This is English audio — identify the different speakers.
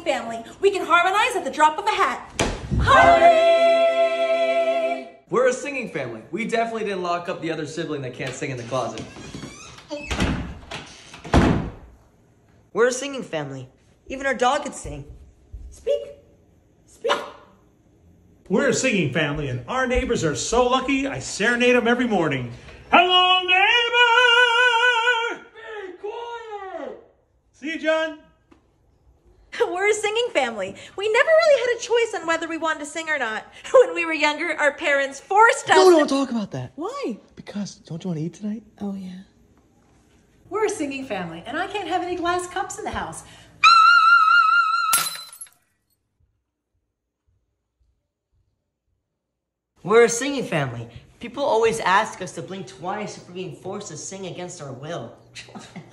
Speaker 1: singing family. We can harmonize at the drop of a hat. Harmony!
Speaker 2: We're a singing family. We definitely didn't lock up the other sibling that can't sing in the closet.
Speaker 3: We're a singing family. Even our dog could sing. Speak. Speak.
Speaker 4: We're a singing family, and our neighbors are so lucky I serenade them every morning. Hello, neighbor! Be quiet! See you, John.
Speaker 1: We're a singing family. We never really had a choice on whether we wanted to sing or not. When we were younger, our parents forced us.
Speaker 5: No,
Speaker 1: to-
Speaker 5: don't talk about that.
Speaker 1: Why?
Speaker 5: Because don't you want to eat tonight?
Speaker 1: Oh, yeah.
Speaker 6: We're a singing family, and I can't have any glass cups in the house.
Speaker 3: We're a singing family. People always ask us to blink twice if we're being forced to sing against our will.